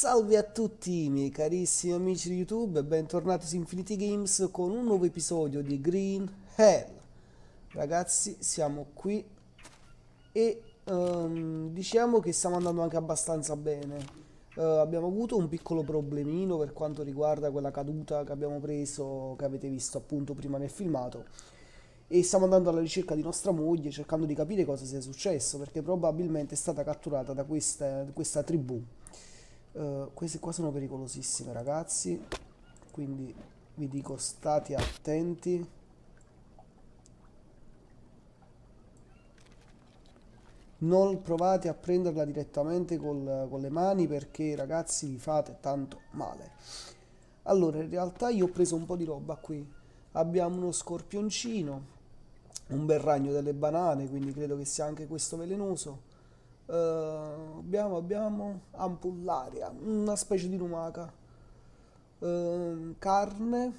Salve a tutti miei carissimi amici di YouTube e bentornati su Infinity Games con un nuovo episodio di Green Hell. Ragazzi, siamo qui e um, diciamo che stiamo andando anche abbastanza bene. Uh, abbiamo avuto un piccolo problemino per quanto riguarda quella caduta che abbiamo preso, che avete visto appunto prima nel filmato. E stiamo andando alla ricerca di nostra moglie cercando di capire cosa sia successo perché probabilmente è stata catturata da questa, questa tribù Uh, queste qua sono pericolosissime ragazzi, quindi vi dico state attenti. Non provate a prenderla direttamente col, con le mani perché ragazzi vi fate tanto male. Allora, in realtà io ho preso un po' di roba qui. Abbiamo uno scorpioncino, un bel ragno delle banane, quindi credo che sia anche questo velenoso Uh, abbiamo, abbiamo ampullaria, una specie di lumaca. Uh, carne,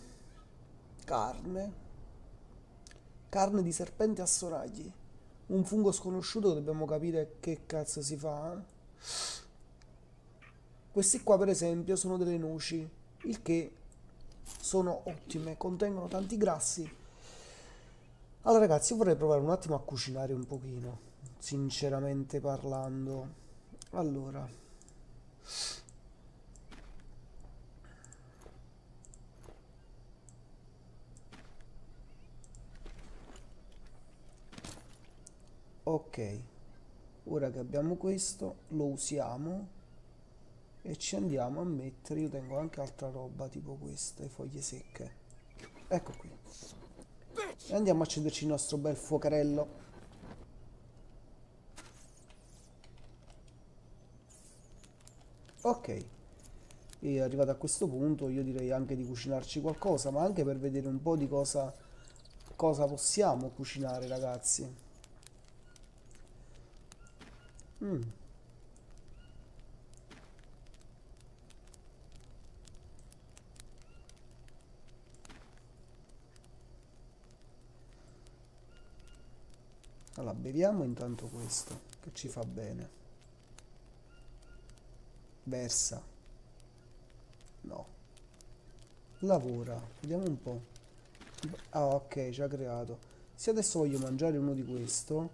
carne, carne di serpente a sonagli. Un fungo sconosciuto, dobbiamo capire che cazzo si fa. Eh? Questi qua per esempio sono delle noci, il che sono ottime, contengono tanti grassi. Allora ragazzi, io vorrei provare un attimo a cucinare un pochino sinceramente parlando. Allora. Ok, ora che abbiamo questo lo usiamo e ci andiamo a mettere, io tengo anche altra roba tipo queste, foglie secche. Ecco qui. E andiamo a accenderci il nostro bel fuocherello. Ok, e arrivato a questo punto io direi anche di cucinarci qualcosa, ma anche per vedere un po' di cosa, cosa possiamo cucinare ragazzi. Mm. Allora, beviamo intanto questo, che ci fa bene. Versa. No. Lavora. Vediamo un po'. Ah, ok, ci ha creato. Se adesso voglio mangiare uno di questo,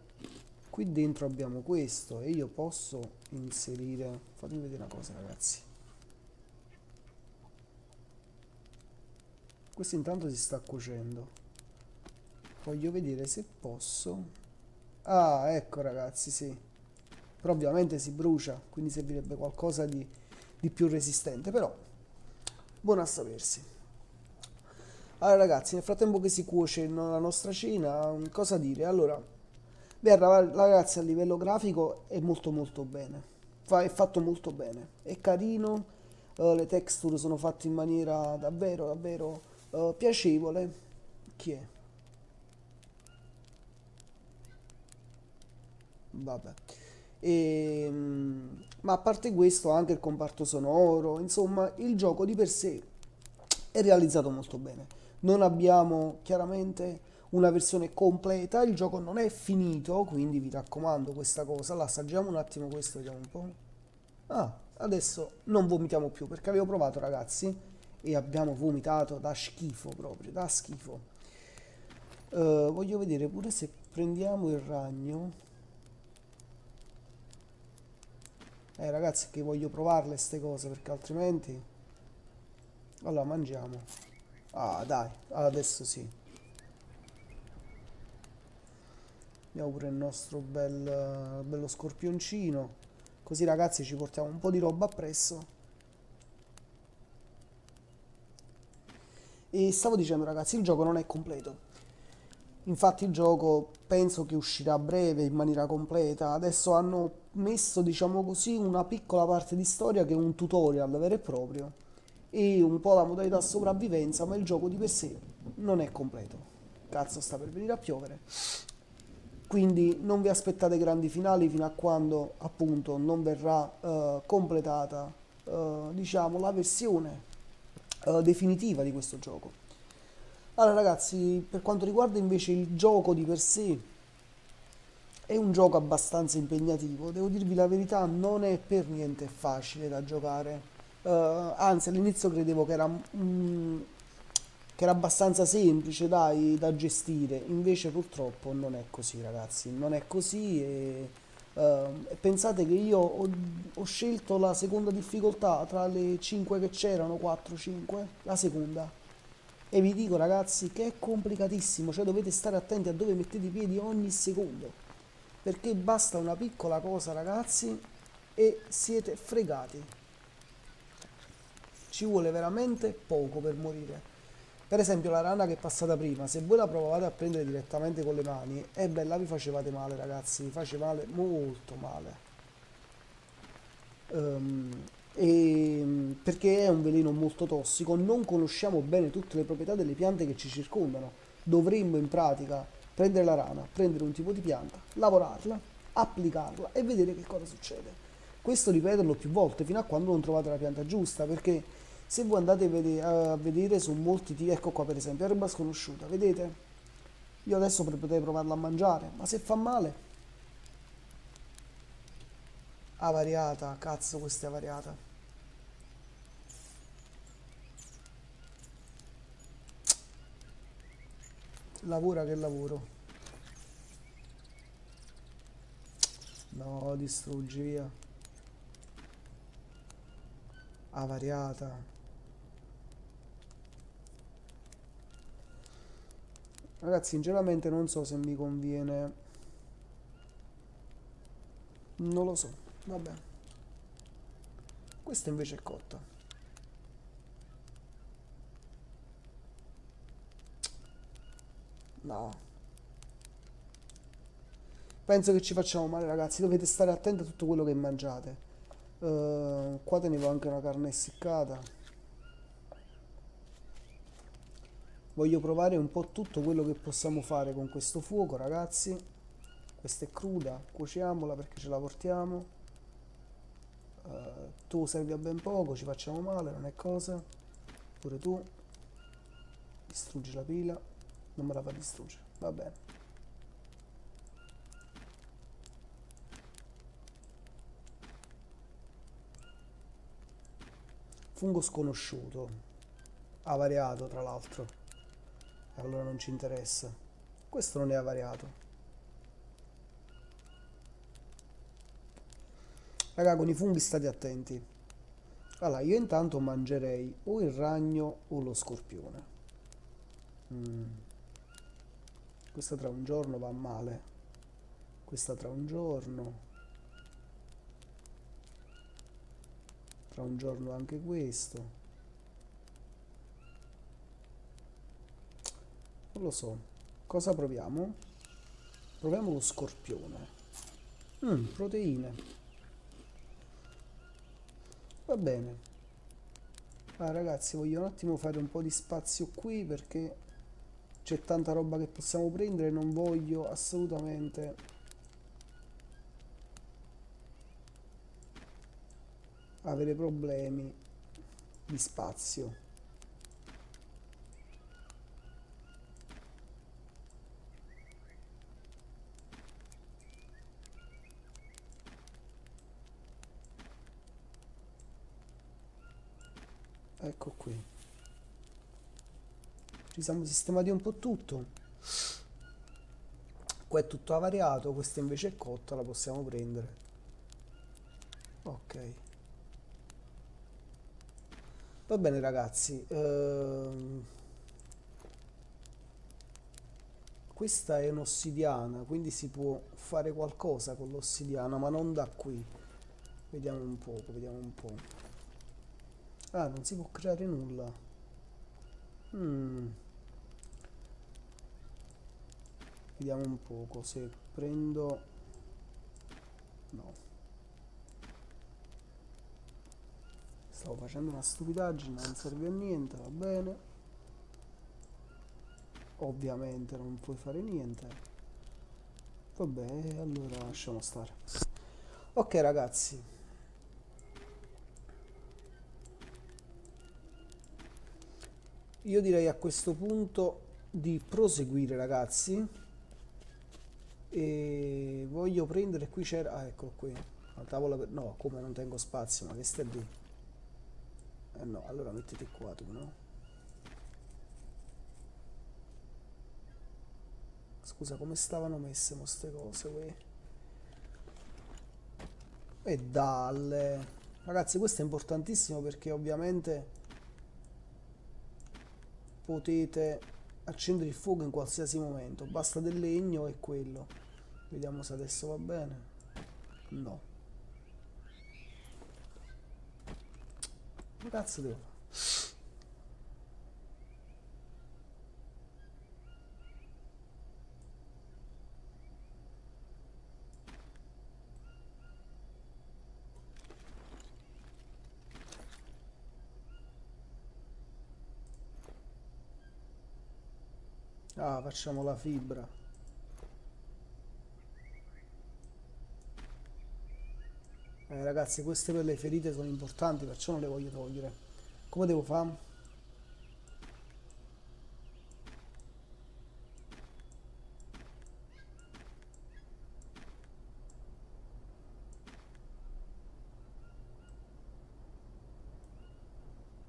qui dentro abbiamo questo e io posso inserire... Fatemi vedere una cosa, ragazzi. Questo intanto si sta cuocendo. Voglio vedere se posso... Ah, ecco ragazzi, sì però ovviamente si brucia, quindi servirebbe qualcosa di, di più resistente, però buono a sapersi. Allora ragazzi, nel frattempo che si cuoce la nostra cena, cosa dire? Allora, beh, ragazzi a livello grafico è molto molto bene, è fatto molto bene, è carino, uh, le texture sono fatte in maniera davvero davvero uh, piacevole. Chi è? Vabbè. E, ehm, ma a parte questo anche il comparto sonoro, insomma il gioco di per sé è realizzato molto bene. Non abbiamo chiaramente una versione completa, il gioco non è finito, quindi vi raccomando questa cosa. L'assaggiamo un attimo questo, vediamo un po'. Ah, adesso non vomitiamo più perché avevo provato ragazzi e abbiamo vomitato da schifo proprio, da schifo. Uh, voglio vedere pure se prendiamo il ragno Eh ragazzi che voglio provarle queste cose perché altrimenti... Allora mangiamo. Ah dai, adesso sì. Abbiamo pure il nostro bel, bello scorpioncino. Così ragazzi ci portiamo un po' di roba appresso. E stavo dicendo ragazzi, il gioco non è completo. Infatti il gioco penso che uscirà a breve in maniera completa. Adesso hanno messo, diciamo così, una piccola parte di storia che è un tutorial vero e proprio e un po' la modalità sopravvivenza, ma il gioco di per sé non è completo. Cazzo, sta per venire a piovere. Quindi non vi aspettate grandi finali fino a quando appunto non verrà uh, completata, uh, diciamo, la versione uh, definitiva di questo gioco. Allora ragazzi, per quanto riguarda invece il gioco di per sé, è un gioco abbastanza impegnativo, devo dirvi la verità, non è per niente facile da giocare. Eh, anzi, all'inizio credevo che era, mm, che era abbastanza semplice, dai, da gestire. Invece, purtroppo, non è così, ragazzi. Non è così. E, e pensate che io ho, ho scelto la seconda difficoltà tra le 5 che c'erano, 4-5, la seconda. E vi dico, ragazzi, che è complicatissimo. Cioè, dovete stare attenti a dove mettete i piedi ogni secondo. Perché basta una piccola cosa, ragazzi, e siete fregati. Ci vuole veramente poco per morire. Per esempio la rana che è passata prima, se voi la provavate a prendere direttamente con le mani, e eh beh, là vi facevate male ragazzi, vi faceva male, molto male. Ehm, e, perché è un veleno molto tossico, non conosciamo bene tutte le proprietà delle piante che ci circondano. Dovremmo in pratica prendere la rana, prendere un tipo di pianta, lavorarla, applicarla e vedere che cosa succede. Questo ripeterlo più volte fino a quando non trovate la pianta giusta, perché se voi andate a vedere su molti tipi, ecco qua per esempio, erba sconosciuta, vedete? Io adesso potrei provarla a mangiare, ma se fa male, avariata, cazzo questa è avariata. Lavora che lavoro. No, distruggi via. avariata. Ragazzi, sinceramente non so se mi conviene. Non lo so, vabbè. Questa invece è cotta. No. Penso che ci facciamo male, ragazzi. Dovete stare attenti a tutto quello che mangiate. Uh, qua tenevo anche una carne essiccata. Voglio provare un po' tutto quello che possiamo fare con questo fuoco, ragazzi. Questa è cruda, cuociamola perché ce la portiamo. Uh, tu servi a ben poco, ci facciamo male, non è cosa. Pure tu. Distruggi la pila. Non me la fa distruggere, va bene. Fungo sconosciuto, avariato tra l'altro, allora non ci interessa. Questo non è avariato. Raga, con i funghi state attenti. Allora, io intanto mangerei o il ragno o lo scorpione. Mm. Questa tra un giorno va male. Questa tra un giorno. tra un giorno anche questo non lo so cosa proviamo? proviamo lo scorpione mm, proteine va bene ah, ragazzi voglio un attimo fare un po' di spazio qui perché c'è tanta roba che possiamo prendere non voglio assolutamente avere problemi di spazio. Ecco qui. Ci siamo sistemati un po' tutto. Qua è tutto avariato, questa invece è cotta, la possiamo prendere. Ok. Va bene ragazzi, ehm, questa è un'ossidiana, quindi si può fare qualcosa con l'ossidiana, ma non da qui. Vediamo un po', vediamo un po'. Ah, non si può creare nulla. Mm. Vediamo un poco se prendo... No. Stavo facendo una stupidaggine, non serve a niente, va bene. Ovviamente non puoi fare niente. Vabbè, allora lasciamo stare. Ok ragazzi. Io direi a questo punto di proseguire ragazzi. E voglio prendere qui c'era... Ah, eccolo qui. La tavola per... No, come non tengo spazio, ma che stai lì? Eh no, allora mettete qua tu, no? Scusa, come stavano messe queste cose, qui? E dalle... Ragazzi, questo è importantissimo perché ovviamente potete accendere il fuoco in qualsiasi momento. Basta del legno e quello. Vediamo se adesso va bene. No. Che cazzo devo fare? Ah, facciamo la fibra. Eh, ragazzi, queste per le ferite sono importanti, perciò non le voglio togliere. Come devo fare?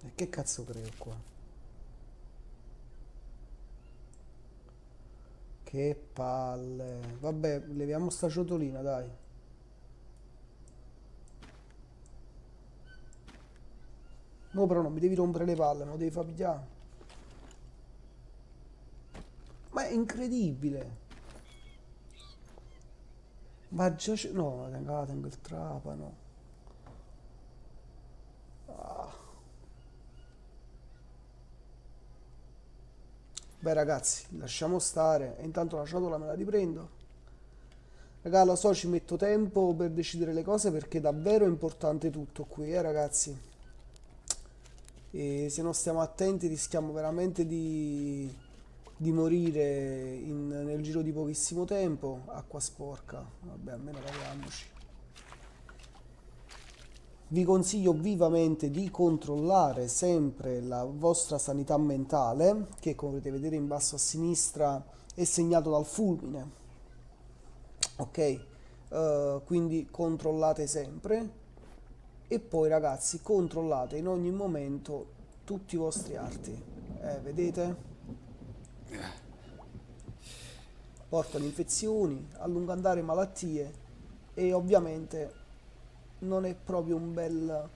E che cazzo creo qua? Che palle. Vabbè, leviamo sta ciotolina, dai. No, però non mi devi rompere le palle, me lo devi far pigliare. Ma è incredibile. Ma già c'è... No, tengo, tengo il trapano. Beh ragazzi, lasciamo stare. Intanto la ciotola me la riprendo. Raga, lo so, ci metto tempo per decidere le cose perché davvero è importante tutto qui, eh ragazzi e se non stiamo attenti rischiamo veramente di, di morire in, nel giro di pochissimo tempo. Acqua sporca, vabbè almeno laviamoci. Vi consiglio vivamente di controllare sempre la vostra sanità mentale, che come potete vedere in basso a sinistra è segnato dal fulmine. Ok? Uh, quindi controllate sempre e poi ragazzi controllate in ogni momento tutti i vostri arti eh, vedete portano infezioni a lungo andare malattie e ovviamente non è proprio un bel,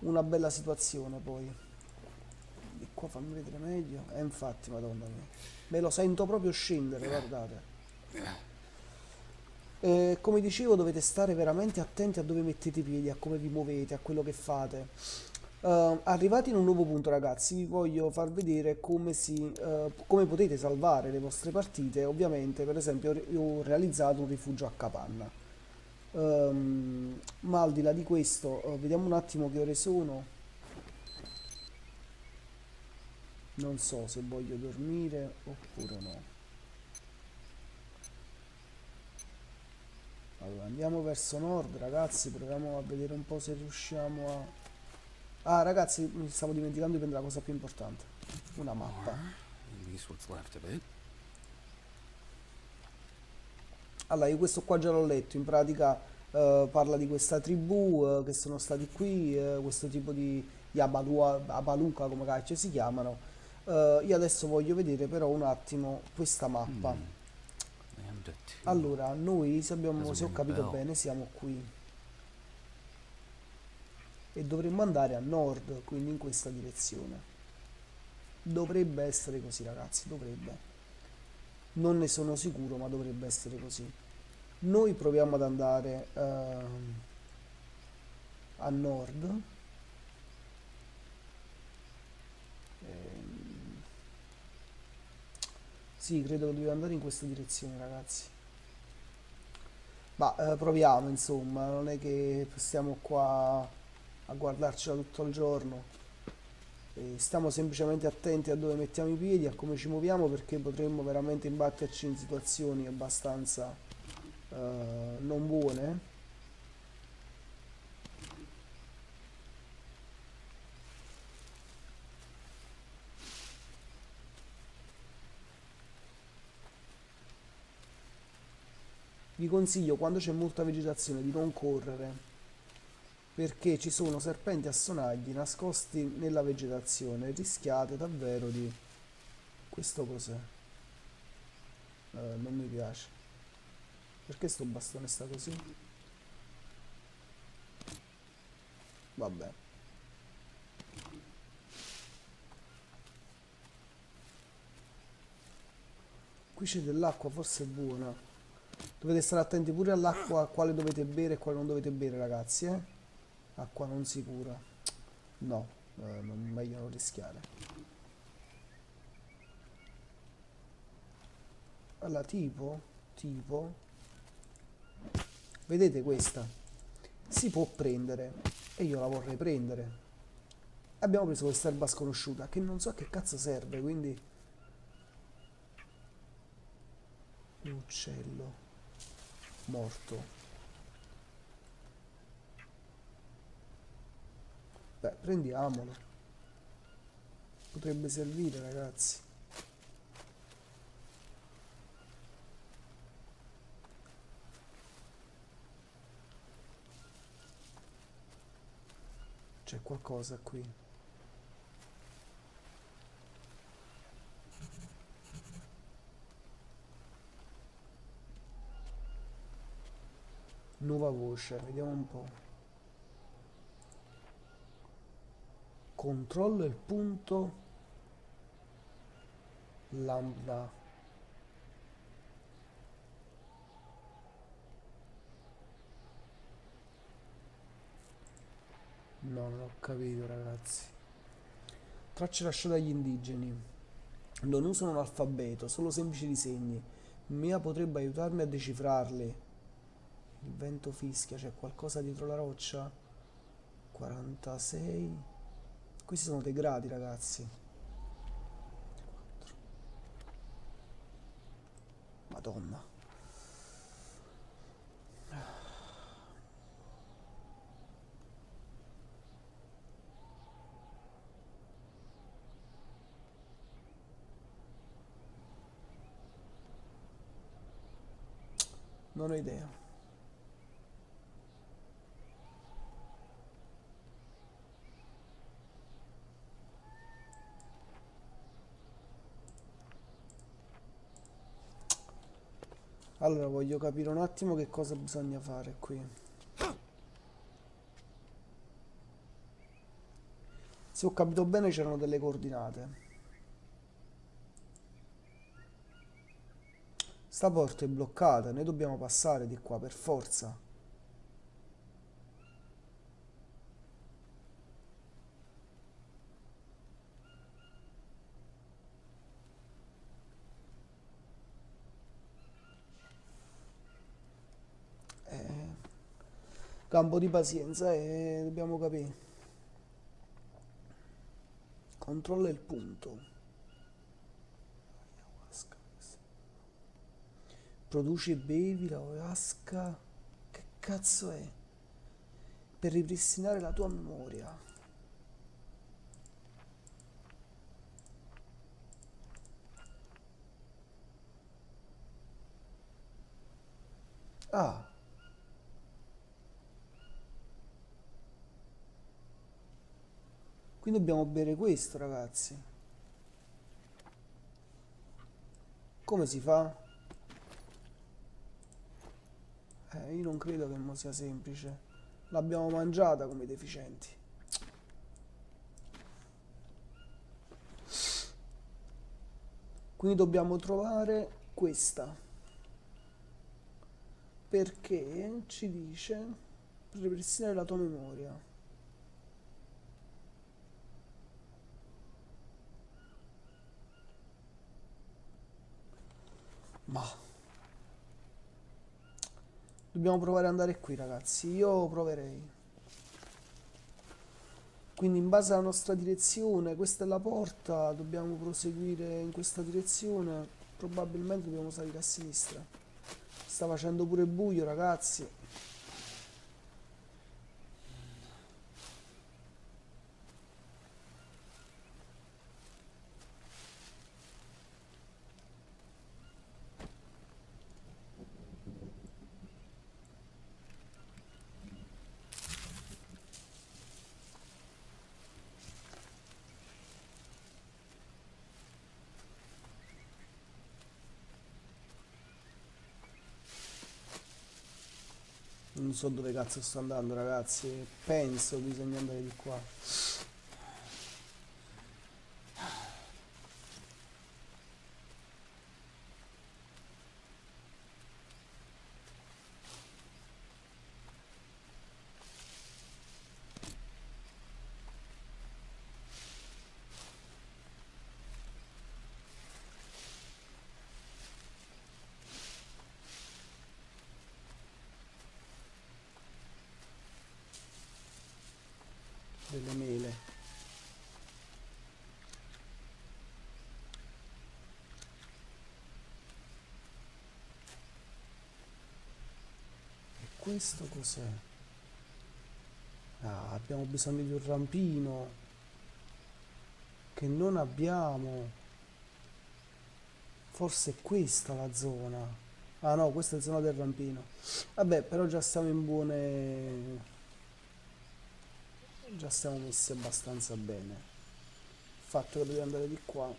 una bella situazione poi. Di qua fammi vedere meglio. E eh, infatti madonna mia. Me lo sento proprio scendere guardate. Eh, come dicevo dovete stare veramente attenti a dove mettete i piedi, a come vi muovete, a quello che fate. Uh, arrivati in un nuovo punto ragazzi vi voglio far vedere come, si, uh, come potete salvare le vostre partite ovviamente per esempio io ho realizzato un rifugio a capanna um, ma al di là di questo uh, vediamo un attimo che ore sono non so se voglio dormire oppure no Allora, andiamo verso nord, ragazzi, proviamo a vedere un po' se riusciamo a... Ah, ragazzi, mi stavo dimenticando di prendere la cosa più importante. Una mappa. Allora, io questo qua già l'ho letto, in pratica uh, parla di questa tribù uh, che sono stati qui, uh, questo tipo di, di Abalua, Abaluca, come cacchio si chiamano. io adesso voglio vedere però un attimo questa mappa. Mm. Allora, noi se, abbiamo, se ho capito bene siamo qui e dovremmo andare a nord, quindi in questa direzione. Dovrebbe essere così ragazzi, dovrebbe. Non ne sono sicuro, ma dovrebbe essere così. Noi proviamo ad andare uh, a nord. Ehm, sì, credo che dobbiamo andare in questa direzione ragazzi. Ma eh, proviamo, insomma, non è che stiamo qua a guardarcela tutto il giorno. E stiamo semplicemente attenti a dove mettiamo i piedi, a come ci muoviamo, perché potremmo veramente imbatterci in situazioni abbastanza eh, non buone. vi consiglio quando c'è molta vegetazione di non correre perché ci sono serpenti a sonagli nascosti nella vegetazione. Rischiate davvero di... Questo cos'è? Eh, non mi piace. Perché sto bastone sta così? Vabbè. Qui c'è dell'acqua, forse è buona. Dovete stare attenti pure all'acqua, quale dovete bere e quale non dovete bere, ragazzi, eh? Acqua non sicura. No, eh, meglio non rischiare. Allora, tipo, tipo, vedete questa? Si può prendere e io la vorrei prendere. Abbiamo preso questa erba sconosciuta che non so a che cazzo serve, quindi... Un uccello morto. Beh, prendiamolo. Potrebbe servire, ragazzi. C'è qualcosa qui. Nuova voce, vediamo un po'. Controllo il punto lambda. No non ho capito ragazzi. Tracce lasciate agli indigeni. Non usano l'alfabeto solo semplici disegni. Mia potrebbe aiutarmi a decifrarli. Il vento fischia c'è qualcosa dietro la roccia? 46 questi sono dei gradi, ragazzi. Madonna. Non ho idea. Allora voglio capire un attimo che cosa bisogna fare qui. Se ho capito bene c'erano delle coordinate. Sta porta è bloccata, noi dobbiamo passare di qua per forza. Campo di pazienza e dobbiamo capire. Controlla il punto. Produci e bevi la ayahuasca. Che cazzo è? Per ripristinare la tua memoria. Ah. Quindi dobbiamo bere questo, ragazzi. Come si fa? Eh, io non credo che mo sia semplice. L'abbiamo mangiata come deficienti. Quindi dobbiamo trovare questa. Perché ci dice per ripristinare la tua memoria. Ma dobbiamo provare ad andare qui, ragazzi. Io proverei. Quindi in base alla nostra direzione, questa è la porta, dobbiamo proseguire in questa direzione. Probabilmente dobbiamo salire a sinistra. Sta facendo pure buio, ragazzi. Non so dove cazzo sto andando, ragazzi. Penso bisogna andare di qua. Delle mele. E questo cos'è? Ah, abbiamo bisogno di un rampino che non abbiamo. Forse è questa la zona. Ah no, questa è la zona del rampino. Vabbè, però già stiamo in buone... Già stiamo messi abbastanza bene. Il fatto che dobbiamo andare di qua.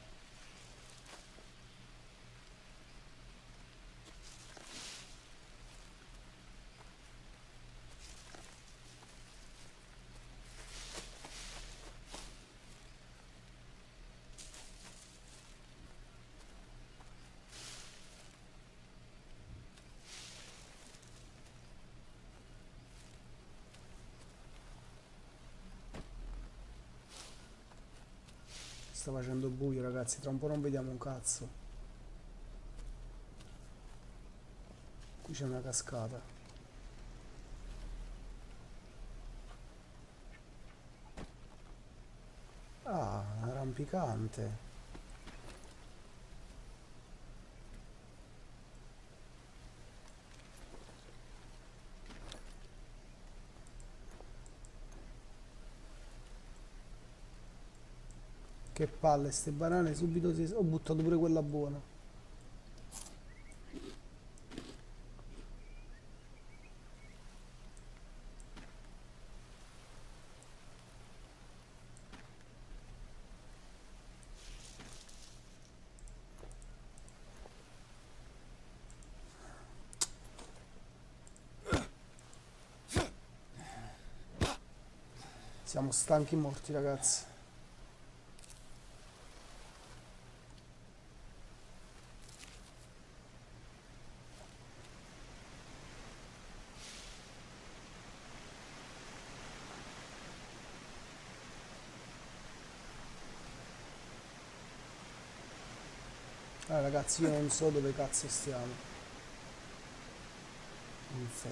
Sta facendo buio, ragazzi. Tra un po' non vediamo un cazzo. Qui c'è una cascata. Ah, arrampicante. Che palle, ste banane subito si... Ho buttato pure quella buona. Siamo stanchi morti, ragazzi. Ah, ragazzi, io non so dove cazzo stiamo. Fea.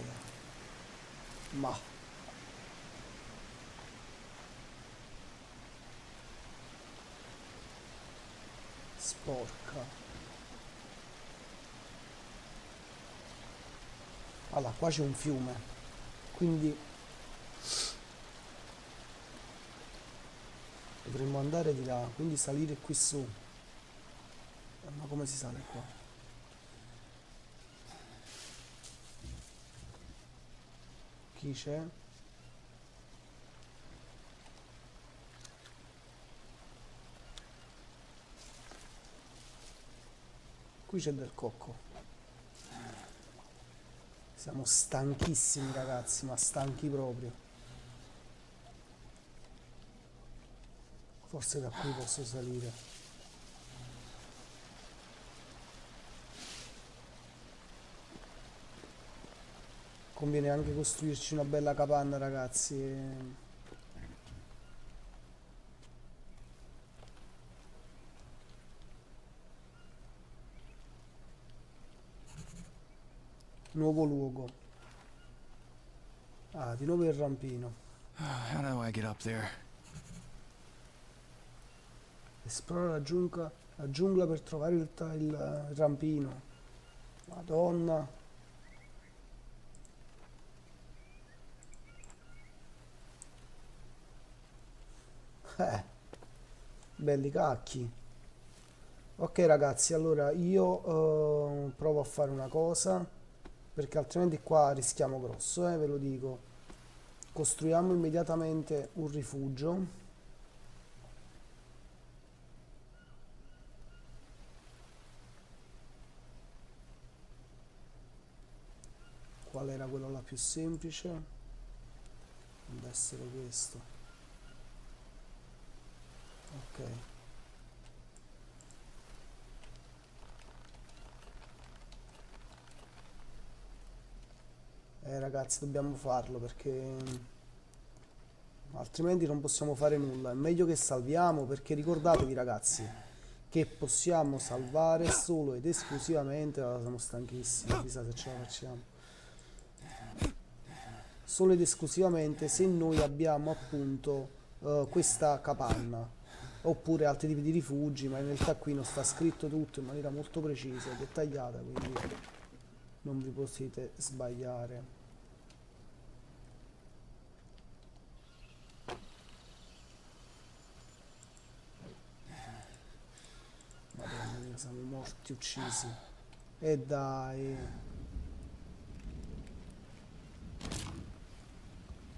Ma. Sporca. Allora, qua c'è un fiume. Quindi dovremmo andare di là, quindi salire qui su. Ma come si sale qua? Chi c'è? Qui c'è del cocco. Siamo stanchissimi ragazzi, ma stanchi proprio. Forse da qui posso salire. Conviene anche costruirci una bella capanna, ragazzi. Nuovo luogo. Ah, di nuovo il rampino. How do I get up there? Esplora la giungla, la giungla per trovare il, il, eh, il rampino. Madonna. Eh, belli cacchi. Ok ragazzi, allora io eh, provo a fare una cosa, perché altrimenti qua rischiamo grosso, eh, ve lo dico. Costruiamo immediatamente un rifugio. Qual era quello là più semplice deve essere questo ok. Eh ragazzi dobbiamo farlo perché altrimenti non possiamo fare nulla. È meglio che salviamo perché ricordatevi ragazzi che possiamo salvare solo ed esclusivamente allora siamo stanchissimi chissà se ce la facciamo. Solo ed esclusivamente se noi abbiamo appunto eh, questa capanna oppure altri tipi di rifugi ma in realtà qui non sta scritto tutto in maniera molto precisa e dettagliata quindi non vi potete sbagliare Madonna siamo morti, uccisi. E dai.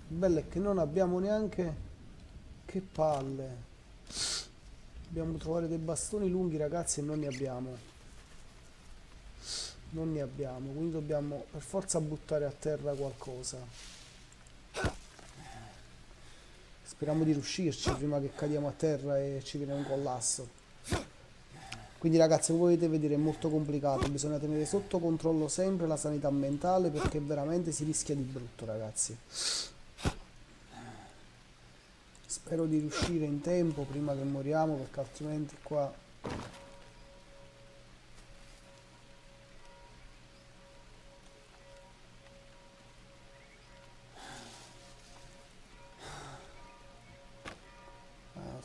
Bello è che non abbiamo neanche... Che palle. Dobbiamo trovare dei bastoni lunghi, ragazzi, e non ne abbiamo. Non ne abbiamo, quindi dobbiamo per forza buttare a terra qualcosa. Speriamo di riuscirci prima che cadiamo a terra e ci viene un collasso. Quindi ragazzi, come potete vedere è molto complicato, bisogna tenere sotto controllo sempre la sanità mentale perché veramente si rischia di brutto, ragazzi. Spero di riuscire in tempo prima che moriamo perché altrimenti qua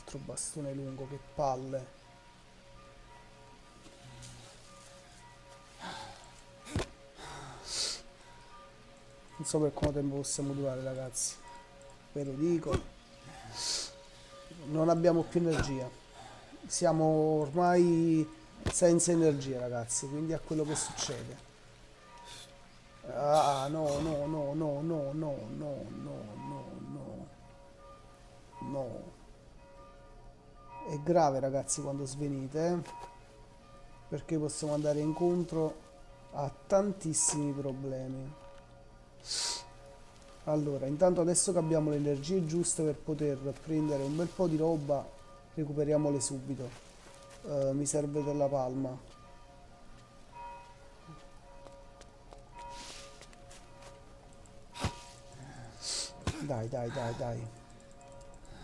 altro bastone lungo, che palle. Non so per quanto tempo possiamo durare, ragazzi. Ve lo dico. Non abbiamo più energia. Siamo ormai senza energia, ragazzi. Quindi è quello che succede. Ah, no, no, no, no, no, no, no, no, no, no. No. È grave, ragazzi, quando svenite. eh, Perché possiamo andare incontro a tantissimi problemi. Allora, intanto adesso che abbiamo le energie giuste per poter prendere un bel po' di roba, recuperiamole subito. Eh, mi serve della palma. Dai, dai, dai, dai.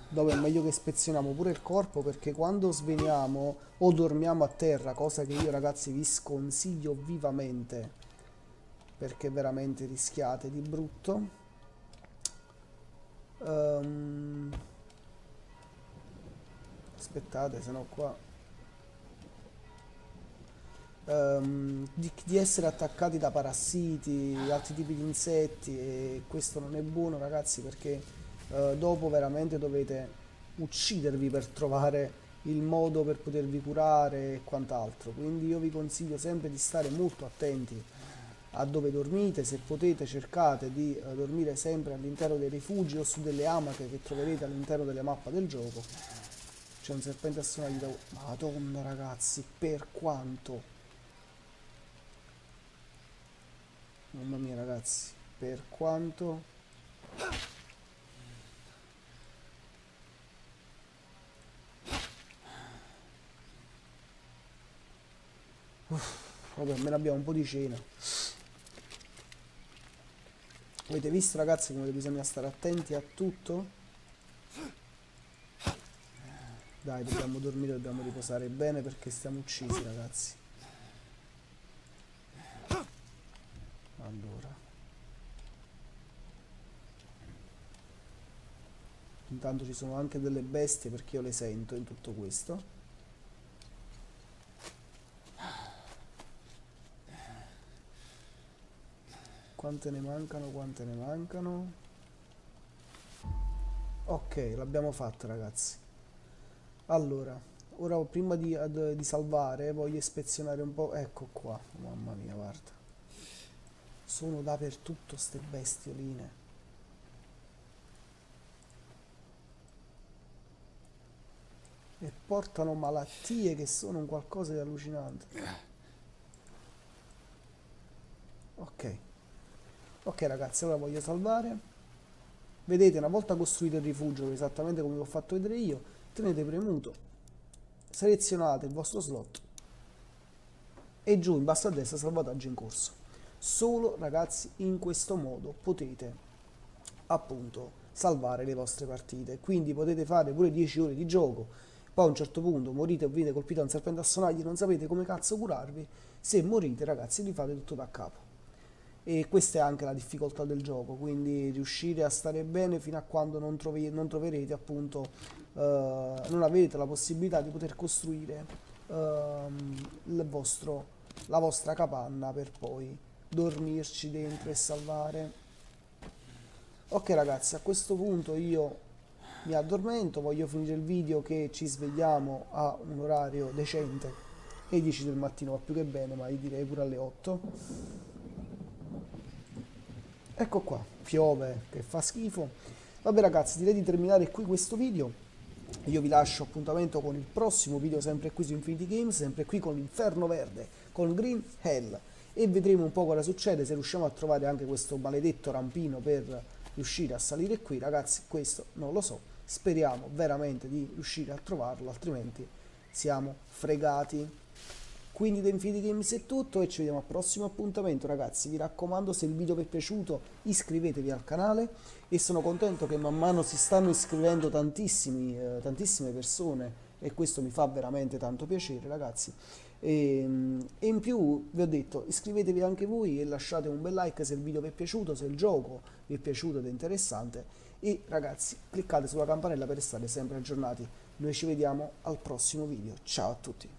Dove è meglio che ispezioniamo pure il corpo perché quando sveniamo o dormiamo a terra, cosa che io ragazzi vi sconsiglio vivamente perché veramente rischiate di brutto. Ehm, aspettate, se no qua. Ehm, di, di essere attaccati da parassiti, altri tipi di insetti e questo non è buono ragazzi perché eh, dopo veramente dovete uccidervi per trovare il modo per potervi curare e quant'altro. Quindi io vi consiglio sempre di stare molto attenti a dove dormite, se potete cercate di eh, dormire sempre all'interno dei rifugi o su delle amache che troverete all'interno delle mappe del gioco. C'è un serpente assonaglio. Madonna ragazzi, per quanto? Mamma mia ragazzi, per quanto? Uff, vabbè, almeno abbiamo un po' di cena. Avete visto ragazzi come bisogna stare attenti a tutto? Dai, dobbiamo dormire, dobbiamo riposare bene perché stiamo uccisi ragazzi. Allora. Intanto ci sono anche delle bestie perché io le sento in tutto questo. Quante ne mancano? Quante ne mancano? Ok, l'abbiamo fatta ragazzi. Allora, ora prima di, ad- di salvare voglio ispezionare un po'. Ecco qua, mamma mia, guarda. Sono dappertutto ste bestioline. E portano malattie che sono un qualcosa di allucinante. Ok. Ok ragazzi, ora voglio salvare. Vedete, una volta costruito il rifugio, esattamente come vi ho fatto vedere io, tenete premuto, selezionate il vostro slot e giù in basso a destra salvataggio in corso. Solo ragazzi in questo modo potete appunto salvare le vostre partite. Quindi potete fare pure 10 ore di gioco, poi a un certo punto morite o venite colpiti da un serpente a sonagli, non sapete come cazzo curarvi, se morite ragazzi rifate tutto da capo e questa è anche la difficoltà del gioco, quindi riuscire a stare bene fino a quando non, trovi, non troverete appunto, uh, non avete la possibilità di poter costruire uh, vostro, la vostra capanna per poi dormirci dentro e salvare. Ok ragazzi, a questo punto io mi addormento, voglio finire il video che ci svegliamo a un orario decente, e 10 del mattino va più che bene, ma io direi pure alle 8 Ecco qua, piove che fa schifo. Vabbè ragazzi, direi di terminare qui questo video. Io vi lascio appuntamento con il prossimo video sempre qui su Infinity Games, sempre qui con l'Inferno Verde, con Green Hell. E vedremo un po' cosa succede, se riusciamo a trovare anche questo maledetto rampino per riuscire a salire qui. Ragazzi, questo non lo so. Speriamo veramente di riuscire a trovarlo, altrimenti siamo fregati. Quindi da Infinity Games è tutto e ci vediamo al prossimo appuntamento ragazzi. Vi raccomando se il video vi è piaciuto iscrivetevi al canale e sono contento che man mano si stanno iscrivendo eh, tantissime persone e questo mi fa veramente tanto piacere ragazzi. E, ehm, e, in più vi ho detto iscrivetevi anche voi e lasciate un bel like se il video vi è piaciuto, se il gioco vi è piaciuto ed è interessante e ragazzi cliccate sulla campanella per restare sempre aggiornati. Noi ci vediamo al prossimo video. Ciao a tutti.